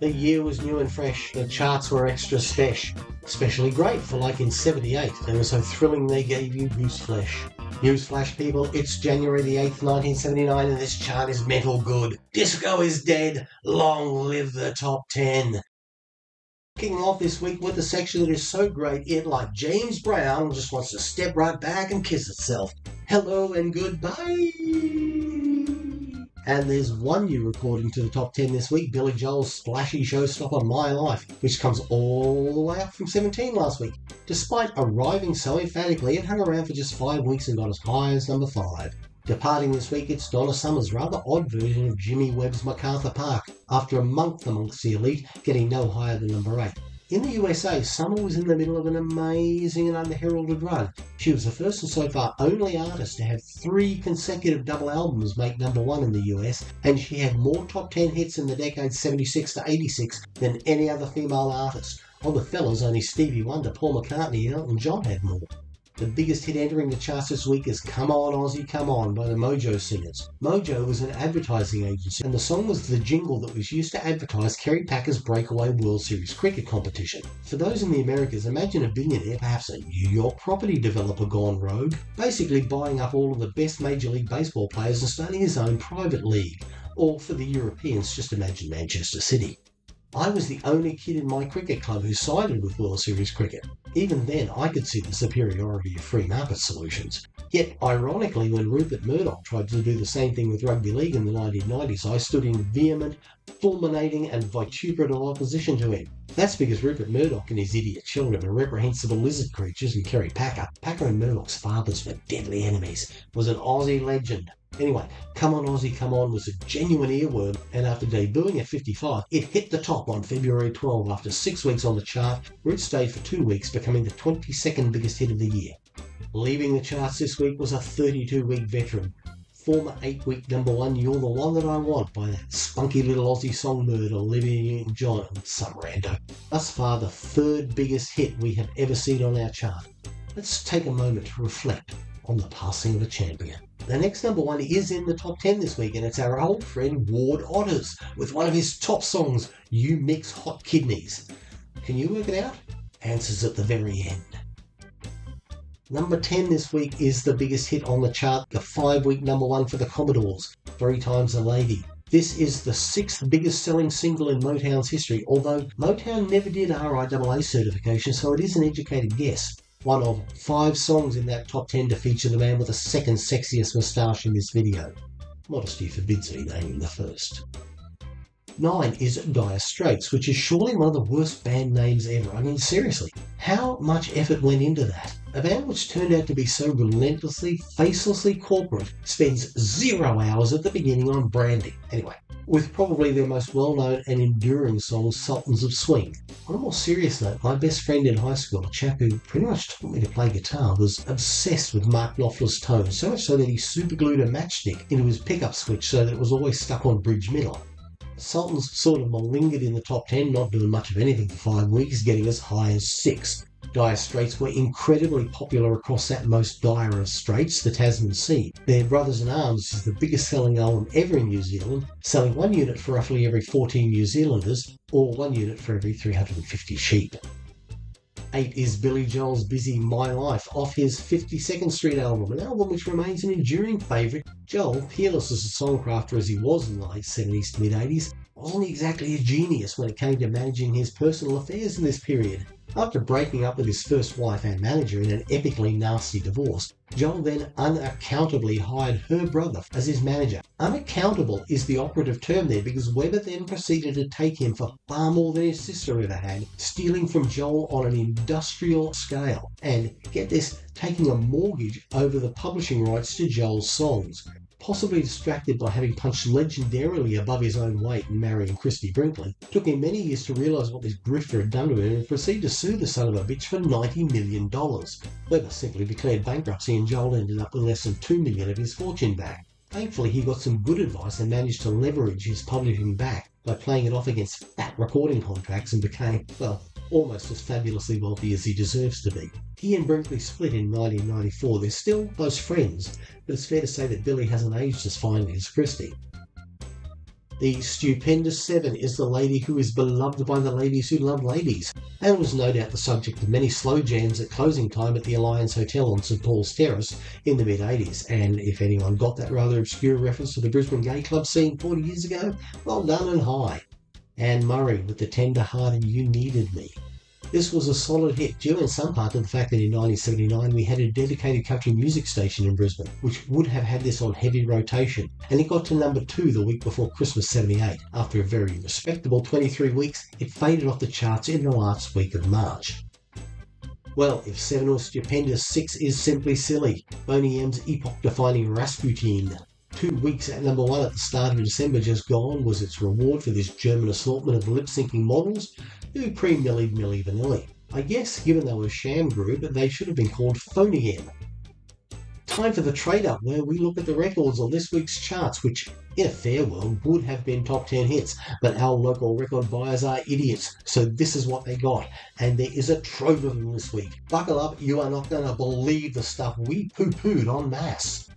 The year was new and fresh, the charts were extra special, Especially great for like in 78, they were so thrilling they gave you goose flesh. Newsflash people, it's January the 8th, 1979 and this chart is metal good. Disco is dead, long live the top 10. Kicking off this week with a section that is so great it, like James Brown, just wants to step right back and kiss itself. Hello and goodbye. And there's one new recording to the top 10 this week Billy Joel's splashy showstopper My Life, which comes all the way up from 17 last week. Despite arriving so emphatically, it hung around for just five weeks and got as high as number 5. Departing this week, it's Donna Summer's rather odd version of Jimmy Webb's MacArthur Park, after a month amongst the elite, getting no higher than number 8. In the USA, Summer was in the middle of an amazing and unheralded run. She was the first and so far only artist to have three consecutive double albums make number one in the US, and she had more top 10 hits in the decade 76 to 86 than any other female artist. Of the fellas, only Stevie Wonder, Paul McCartney, and Elton John had more. The biggest hit entering the charts this week is Come On Aussie Come On by the Mojo Singers. Mojo was an advertising agency and the song was the jingle that was used to advertise Kerry Packer's breakaway World Series cricket competition. For those in the Americas, imagine a billionaire, perhaps a New York property developer gone rogue, basically buying up all of the best Major League Baseball players and starting his own private league. Or for the Europeans, just imagine Manchester City. I was the only kid in my cricket club who sided with World Series cricket. Even then, I could see the superiority of free market solutions. Yet, ironically, when Rupert Murdoch tried to do the same thing with rugby league in the 1990s, I stood in vehement, fulminating, and vituperative opposition to him. That's because Rupert Murdoch and his idiot children are reprehensible lizard creatures, and Kerry Packer, Packer and Murdoch's fathers were deadly enemies, was an Aussie legend. Anyway, Come On Aussie Come On was a genuine earworm, and after debuting at 55, it hit the top on February 12 after six weeks on the chart, where it stayed for two weeks, becoming the 22nd biggest hit of the year. Leaving the charts this week was a 32 week veteran, former 8 week number one You're the One That I Want by that spunky little Aussie songbird Olivia Newton John and some rando. Thus far, the third biggest hit we have ever seen on our chart. Let's take a moment to reflect on the passing of a champion. The next number one is in the top 10 this week, and it's our old friend Ward Otters with one of his top songs, You Mix Hot Kidneys. Can you work it out? Answers at the very end. Number 10 this week is the biggest hit on the chart, the five week number one for the Commodores, Three Times a Lady. This is the sixth biggest selling single in Motown's history, although Motown never did RIAA certification, so it is an educated guess one of five songs in that top 10 to feature the man with the second sexiest moustache in this video. Modesty forbids me naming the first. 9 is Dire Straits, which is surely one of the worst band names ever. I mean, seriously, how much effort went into that? A band which turned out to be so relentlessly, facelessly corporate spends zero hours at the beginning on branding. Anyway, with probably their most well known and enduring song, Sultans of Swing. On a more serious note, my best friend in high school, a chap who pretty much taught me to play guitar, was obsessed with Mark Knopfler's tone, so much so that he superglued a matchstick into his pickup switch so that it was always stuck on bridge middle. Sultans sort of malingered in the top 10, not doing much of anything for five weeks, getting as high as six. Dire Straits were incredibly popular across that most dire of straits, the Tasman Sea. Their Brothers in Arms is the biggest selling album ever in New Zealand, selling one unit for roughly every 14 New Zealanders, or one unit for every 350 sheep. 8 is Billy Joel's Busy My Life off his 52nd Street album, an album which remains an enduring favourite. Joel, peerless as a songcrafter as he was in the late 70s to mid 80s, wasn't exactly a genius when it came to managing his personal affairs in this period. After breaking up with his first wife and manager in an epically nasty divorce, Joel then unaccountably hired her brother as his manager. Unaccountable is the operative term there because Weber then proceeded to take him for far more than his sister ever had, stealing from Joel on an industrial scale, and, get this, taking a mortgage over the publishing rights to Joel's songs possibly distracted by having punched legendarily above his own weight in marrying Christie Brinkley, took him many years to realise what this grifter had done to him and proceeded to sue the son of a bitch for $90 million. Weber simply declared bankruptcy and Joel ended up with less than 2 million of his fortune back. Thankfully, he got some good advice and managed to leverage his publishing back by playing it off against fat recording contracts and became, well, almost as fabulously wealthy as he deserves to be. He and Brinkley split in 1994. They're still close friends, but it's fair to say that Billy hasn't aged as finely as Christie. The stupendous Seven is the lady who is beloved by the ladies who love ladies, and was no doubt the subject of many slow jams at closing time at the Alliance Hotel on St Paul's Terrace in the mid 80s. And if anyone got that rather obscure reference to the Brisbane gay club scene 40 years ago, well done and high. Anne Murray with the tender hearted You Needed Me. This was a solid hit, due in some part to the fact that in 1979 we had a dedicated country music station in Brisbane, which would have had this on heavy rotation, and it got to number two the week before Christmas 78. After a very respectable 23 weeks, it faded off the charts in the last week of March. Well, if 7 was stupendous, 6 is simply silly. Boney M's epoch defining Rasputin. Two weeks at number one at the start of December just gone was its reward for this German assortment of lip syncing models who pre Milli Milli Vanilli. I guess, given they were sham group, they should have been called Phony M. Time for the trade up, where we look at the records on this week's charts, which in a fair world would have been top 10 hits, but our local record buyers are idiots, so this is what they got. And there is a trove of them this week. Buckle up, you are not going to believe the stuff we poo pooed en masse.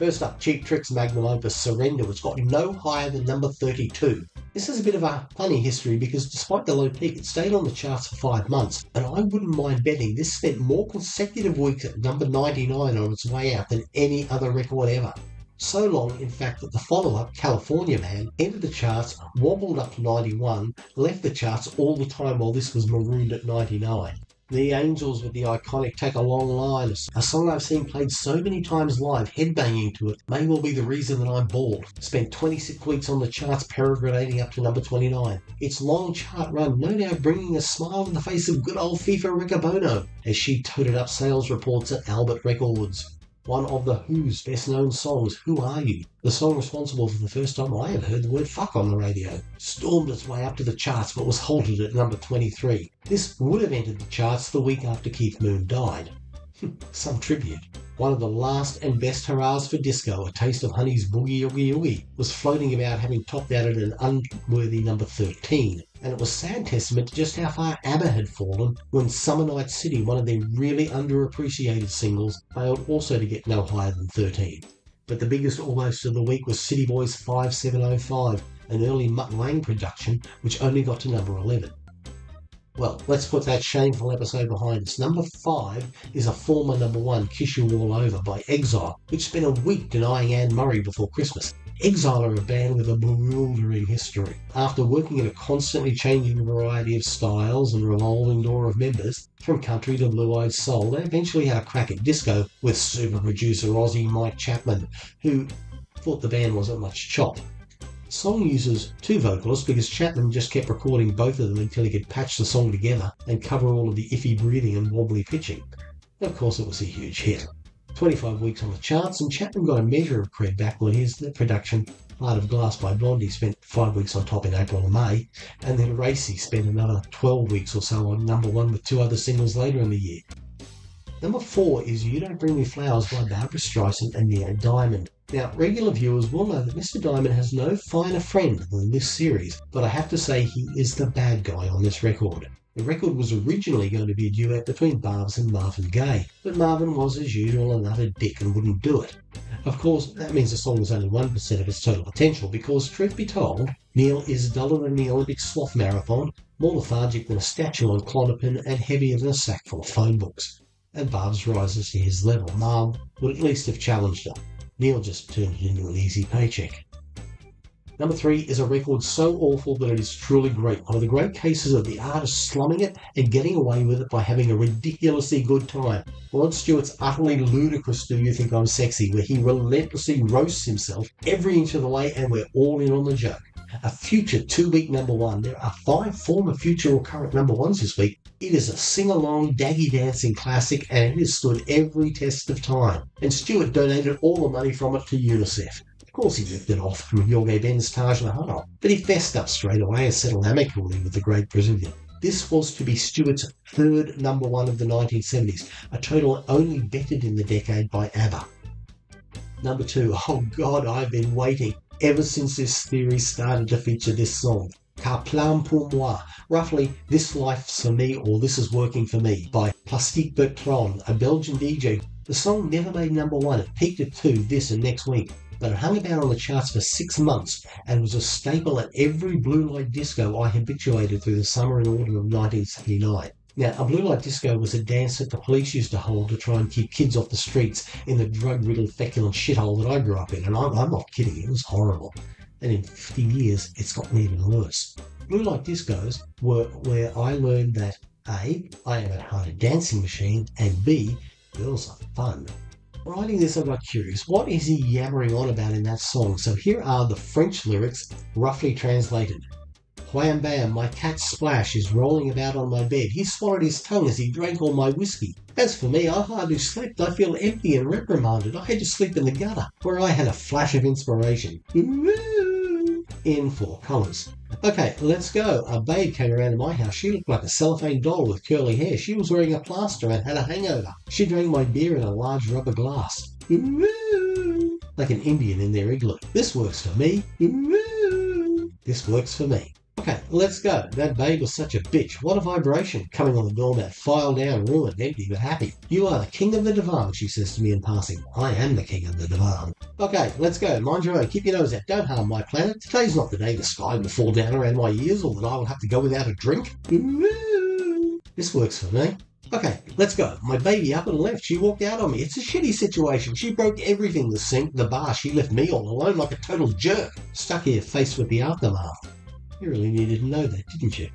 First up, Cheap Trick's Magnum Opus Surrender, which got no higher than number 32. This is a bit of a funny history because despite the low peak, it stayed on the charts for five months, and I wouldn't mind betting this spent more consecutive weeks at number 99 on its way out than any other record ever. So long, in fact, that the follow up, California Man, entered the charts, wobbled up to 91, left the charts all the time while this was marooned at 99. The Angels with the iconic Take a Long Line, a song I've seen played so many times live, headbanging to it, may well be the reason that I'm bald. Spent 26 weeks on the charts, peregrinating up to number 29. Its long chart run, no doubt bringing a smile to the face of good old Fifa Riccobono, as she toted up sales reports at Albert Records one of The Who's best known songs, Who Are You? The song responsible for the first time I ever heard the word fuck on the radio. Stormed its way up to the charts but was halted at number 23. This would have entered the charts the week after Keith Moon died. Some tribute. One of the last and best hurrahs for disco, A Taste of Honey's Boogie Oogie Oogie, was floating about having topped out at an unworthy number 13. And it was sad testament to just how far ABBA had fallen when Summer Night City, one of their really underappreciated singles, failed also to get no higher than 13. But the biggest almost of the week was City Boys 5705, an early Mutt Lange production which only got to number 11. Well, let's put that shameful episode behind us. Number five is a former number one, Kiss You All Over by Exile, which spent a week denying Anne Murray before Christmas. Exile are a band with a bewildering history. After working in a constantly changing variety of styles and revolving door of members, from country to blue-eyed soul, they eventually had a crack at disco with super producer Aussie Mike Chapman, who thought the band wasn't much chop song uses two vocalists because Chapman just kept recording both of them until he could patch the song together and cover all of the iffy breathing and wobbly pitching. And of course, it was a huge hit. 25 weeks on the charts, and Chapman got a measure of cred back when his production, Heart of Glass by Blondie, spent five weeks on top in April and May, and then Racey spent another 12 weeks or so on number one with two other singles later in the year. Number four is You Don't Bring Me Flowers by Barbra Streisand and Neil Diamond. Now, regular viewers will know that Mr. Diamond has no finer friend than this series, but I have to say he is the bad guy on this record. The record was originally going to be a duet between Barbs and Marvin Gaye, but Marvin was, as usual, another dick and wouldn't do it. Of course, that means the song is only 1% of its total potential, because, truth be told, Neil is duller than the Olympic sloth marathon, more lethargic than a statue on Klonopin, and heavier than a sack full of phone books. And Barbs rises to his level. Marv would at least have challenged her. Neil just turned it into an easy paycheck. Number three is a record so awful that it is truly great. One of the great cases of the artist slumming it and getting away with it by having a ridiculously good time. Rod Stewart's utterly ludicrous Do You Think I'm Sexy, where he relentlessly roasts himself every inch of the way and we're all in on the joke. A future two week number one. There are five former, future, or current number ones this week, it is a sing along, daggy dancing classic and it has stood every test of time. And Stewart donated all the money from it to UNICEF. Of course, he ripped it off from Jorge Ben's Taj Mahal, but he fessed up straight away and settled amicably with the great Brazilian. This was to be Stewart's third number one of the 1970s, a total only bettered in the decade by ABBA. Number two, oh god, I've been waiting ever since this theory started to feature this song. Ça plane pour moi, roughly This Life's for Me or This Is Working for Me by Plastic Bertrand, a Belgian DJ. The song never made number one, it peaked at two this and next week, but it hung about on the charts for six months and was a staple at every blue light disco I habituated through the summer and autumn of 1979. Now, a blue light disco was a dance that the police used to hold to try and keep kids off the streets in the drug riddled feculent shithole that I grew up in, and I'm, I'm not kidding, it was horrible and in 50 years it's gotten even worse. Blue light discos were where I learned that A, I am at heart a dancing machine, and B, girls are fun. Writing this, I got curious. What is he yammering on about in that song? So here are the French lyrics, roughly translated. Wham bam, my cat Splash is rolling about on my bed. He swallowed his tongue as he drank all my whiskey. As for me, I hardly slept. I feel empty and reprimanded. I had to sleep in the gutter, where I had a flash of inspiration in four colours. Okay, let's go. A babe came around to my house. She looked like a cellophane doll with curly hair. She was wearing a plaster and had a hangover. She drank my beer in a large rubber glass. Like an Indian in their igloo. This works for me. This works for me. Okay, let's go. That babe was such a bitch. What a vibration. Coming on the doormat. File down, ruined, empty, but happy. You are the king of the divan, she says to me in passing. I am the king of the divan. Okay, let's go. Mind your own. Keep your nose out. Don't harm my planet. Today's not the day the sky will fall down around my ears or that I will have to go without a drink. This works for me. Okay, let's go. My baby up and left. She walked out on me. It's a shitty situation. She broke everything the sink, the bar. She left me all alone like a total jerk. Stuck here faced with the aftermath. You really needed to know that, didn't you?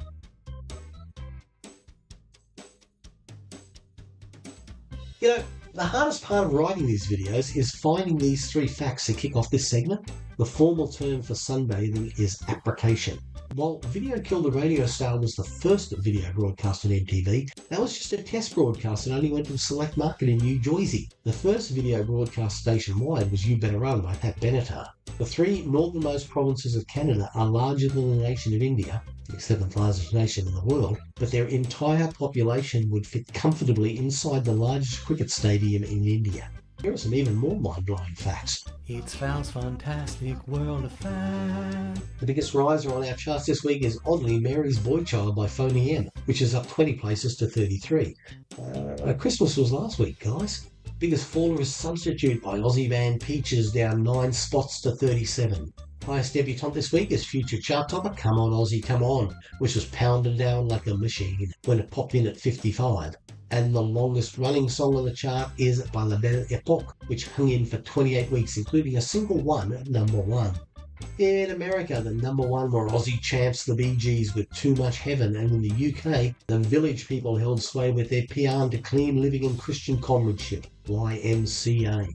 You know, the hardest part of writing these videos is finding these three facts to kick off this segment. The formal term for sunbathing is aprication. While Video Killed the Radio Star was the first video broadcast on MTV, that was just a test broadcast and only went to a select market in New Jersey. The first video broadcast nationwide was You Better Run by Pat Benatar. The three northernmost provinces of Canada are larger than the nation of India, the seventh largest nation in the world, but their entire population would fit comfortably inside the largest cricket stadium in India. Here are some even more mind-blowing facts. It's Val's fantastic world of facts. The biggest riser on our charts this week is oddly Mary's Boy Child by Phony M, which is up 20 places to 33. Uh, Christmas was last week, guys. Biggest faller is Substitute by Aussie band Peaches, down 9 spots to 37. Highest debutante this week is future chart topper Come On Aussie Come On, which was pounded down like a machine when it popped in at 55. And the longest running song on the chart is by La Belle Epoque, which hung in for 28 weeks, including a single one at number one. In America, the number one were Aussie champs, the Bee Gees, with Too Much Heaven, and in the UK, the Village People held sway with their paean to clean living and Christian comradeship, YMCA.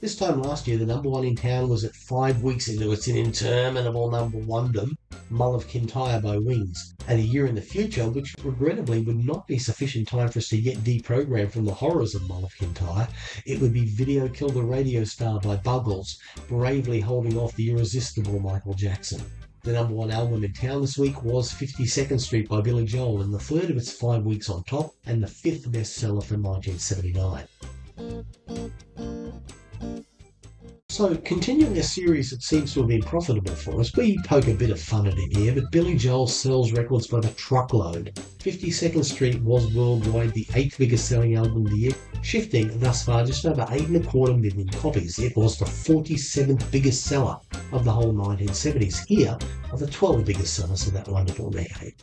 This time last year, the number one in town was at five weeks into its interminable number one Mull of Kintyre by Wings, and a year in the future, which regrettably would not be sufficient time for us to yet deprogram from the horrors of Mull of Kintyre, it would be Video Killed the Radio Star by Buggles, bravely holding off the irresistible Michael Jackson. The number one album in town this week was 52nd Street by Billy Joel, and the third of its five weeks on top, and the fifth bestseller from 1979. So, continuing a series that seems to have been profitable for us, we poke a bit of fun at it here, but Billy Joel sells records by the truckload. 52nd Street was worldwide the eighth biggest selling album of the year, shifting thus far just over eight and a quarter million copies. It was the 47th biggest seller of the whole 1970s. Here are the 12 biggest sellers of that wonderful decade.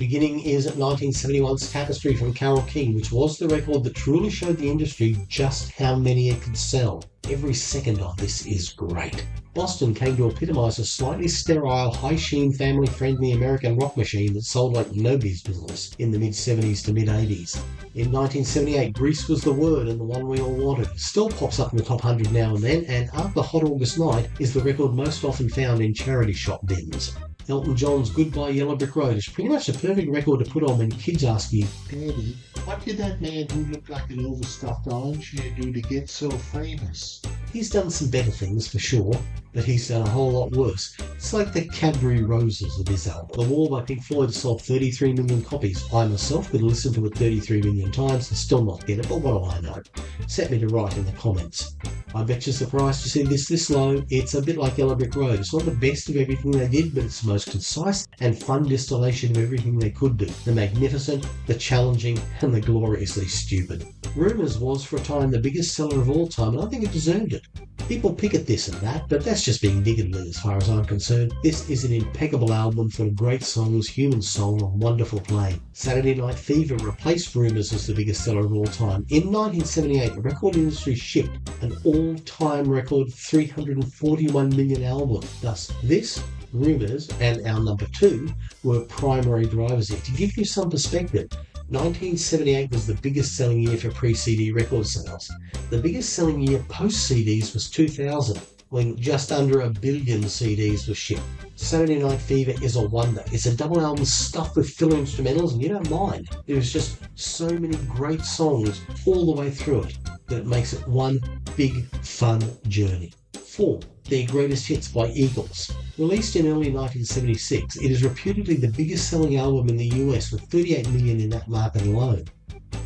Beginning is 1971's Tapestry from Carole King, which was the record that truly showed the industry just how many it could sell. Every second of this is great. Boston came to epitomise a slightly sterile, high sheen, family friendly American rock machine that sold like nobody's business in the mid 70s to mid 80s. In 1978, Grease was the word and the one we all wanted. Still pops up in the top 100 now and then, and After Hot August Night is the record most often found in charity shop bins. Elton John's Goodbye Yellow Brick Road is pretty much the perfect record to put on when kids ask you, Daddy, what did that man who looked like an overstuffed orange hair do to get so famous? He's done some better things for sure, but he's done a whole lot worse. It's like the Cadbury Roses of this album. The Wall by Pink Floyd sold 33 million copies. I myself could listen to it 33 million times and still not get it, but what do I know? Set me to write in the comments. I bet you're surprised to see this this low. It's a bit like Yellow Brick Road. It's not the best of everything they did, but it's most concise and fun distillation of everything they could do. The magnificent, the challenging, and the gloriously stupid. Rumours was for a time the biggest seller of all time, and I think it deserved it. People pick at this and that, but that's just being niggardly as far as I'm concerned. This is an impeccable album full of great songs, human soul, and wonderful playing. Saturday Night Fever replaced Rumours as the biggest seller of all time. In 1978, the record industry shipped an all-time record 341 million albums. Thus, this Rumours and our number two were primary drivers here. To give you some perspective, 1978 was the biggest selling year for pre CD record sales. The biggest selling year post CDs was 2000, when just under a billion CDs were shipped. Saturday Night Fever is a wonder. It's a double album stuffed with filler instrumentals, and you don't mind. There's just so many great songs all the way through it that it makes it one big fun journey. 4. Their Greatest Hits by Eagles. Released in early 1976, it is reputedly the biggest selling album in the US with 38 million in that market alone.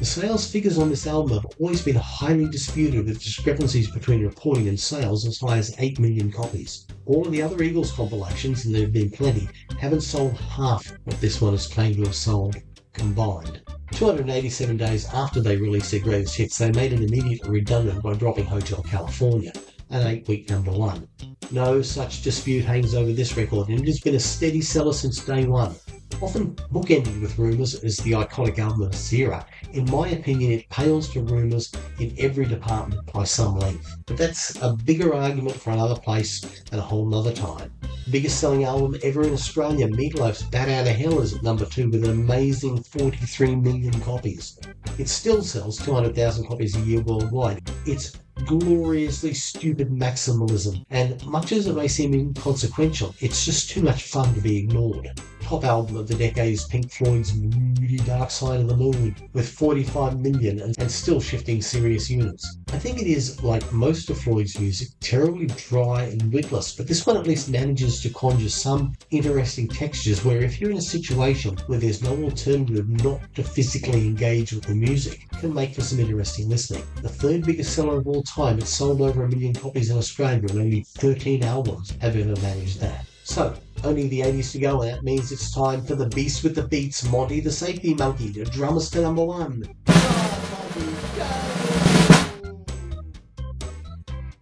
The sales figures on this album have always been highly disputed with discrepancies between reporting and sales as high as 8 million copies. All of the other Eagles compilations, and there have been plenty, haven't sold half what this one is claimed to have sold combined. 287 days after they released their greatest hits, they made it immediately redundant by dropping Hotel California an eight week number one. No such dispute hangs over this record, and it has been a steady seller since day one. Often bookended with Rumours as the iconic album of era, in my opinion, it pales to Rumours in every department by some length. But that's a bigger argument for another place and a whole nother time. Biggest selling album ever in Australia, Meatloaf's Bat Out of Hell is at number two with an amazing 43 million copies. It still sells 200,000 copies a year worldwide. It's gloriously stupid maximalism, and much as it may seem inconsequential, it's just too much fun to be ignored. Top album of the decade is Pink Floyd's moody Dark Side of the Moon, with 45 million and, and still shifting serious units. I think it is, like most of Floyd's music, terribly dry and witless, but this one at least manages to conjure some interesting textures where if you're in a situation where there's no alternative not to physically engage with the music, can make for some interesting listening. The third biggest seller of all time, it sold over a million copies in Australia and only 13 albums have ever managed that. So, only the 80s to go, and that means it's time for the beast with the beats, Monty the safety monkey, to drum us to number one.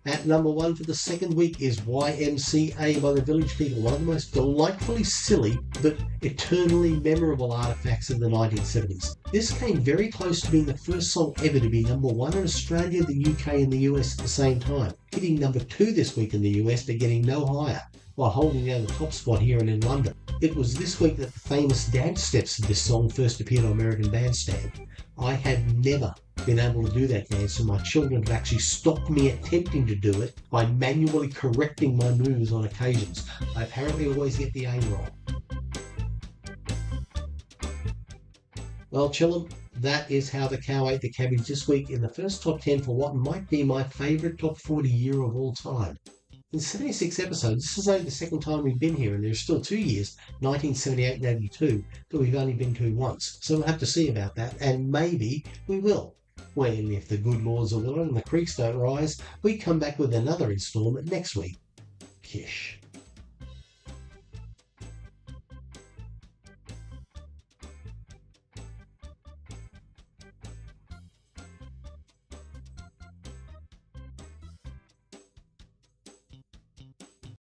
At number one for the second week is YMCA by the Village People, one of the most delightfully silly but eternally memorable artifacts of the 1970s. This came very close to being the first song ever to be number one in Australia, the UK, and the US at the same time, hitting number two this week in the US but getting no higher while holding down the top spot here and in London. It was this week that the famous dance steps of this song first appeared on American Bandstand. I had never been able to do that dance, and my children have actually stopped me attempting to do it by manually correcting my moves on occasions. I apparently always get the aim wrong. Well, Chillum, that is how the cow ate the cabbage this week in the first top 10 for what might be my favourite top 40 year of all time. In 76 episodes, this is only the second time we've been here, and there's still two years, 1978 and 82, that we've only been to once. So we'll have to see about that, and maybe we will. When, if the good lords are willing and the creeks don't rise, we come back with another instalment next week. Kish.